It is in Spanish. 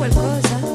cual cosa.